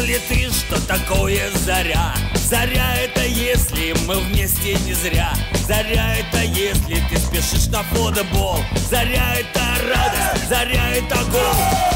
ли ты, что такое заря? Заря это если мы вместе не зря. Заря это если ты спешишь на футбол. Заря это радость, заря это гол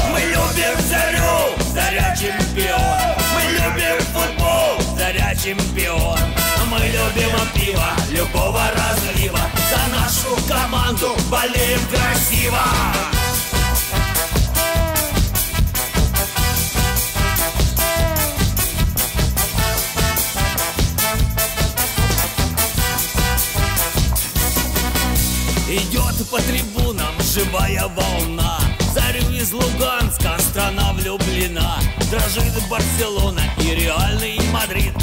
Идет по трибунам живая волна. Зарю из Луганска страна влюблена. Дрожит Барселона и реальный Мадрид.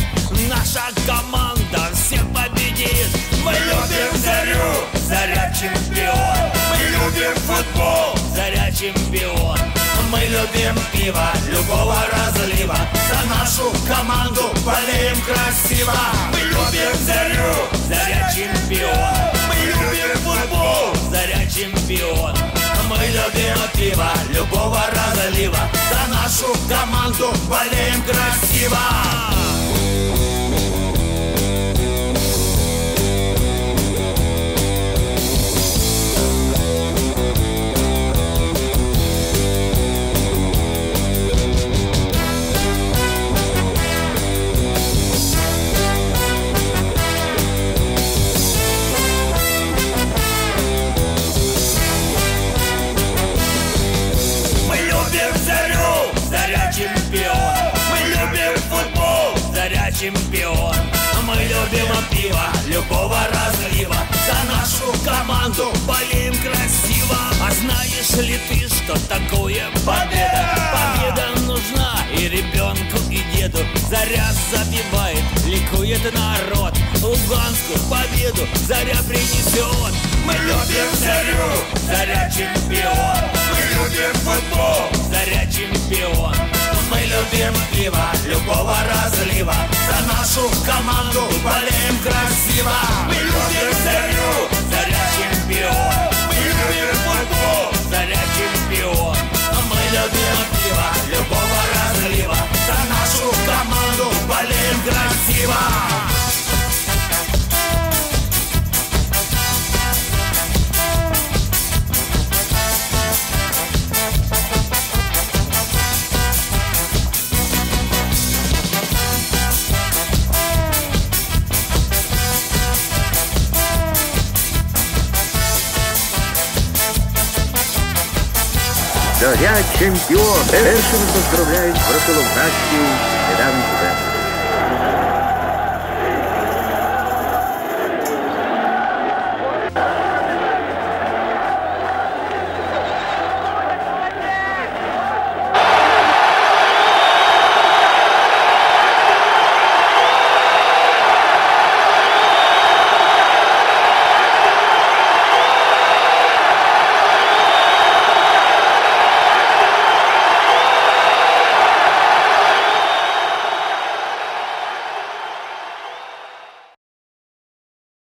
Наша команда всех победит. Мы любим Зарю, Заря чемпион. Мы любим футбол, Заря чемпион. Мы любим пиво любого разлива. За нашу команду болеем красиво. Мы любим Зарю, Заря чемпион чемпион Мы любим пиво любого разлива За нашу команду болеем красиво чемпион. Мы любим футбол, Заря чемпион. Мы любим пиво любого разлива. За нашу команду болеем красиво. А знаешь ли ты, что такое победа? Победа нужна и ребенку, и деду. Заря забивает, ликует народ. Луганскую победу Заря принесет. Мы любим Зарю, Заря чемпион. Мы любим футбол, Заря чемпион Мы любим пиво любого разлива. За нашу команду болеем красиво. Мы любим Зарю, Заря чемпион Мы любим футбол, Заря чемпион Мы любим пиво любого разлива. За нашу команду болеем красиво Зоря чемпіон. Першим поздравляють Кубер.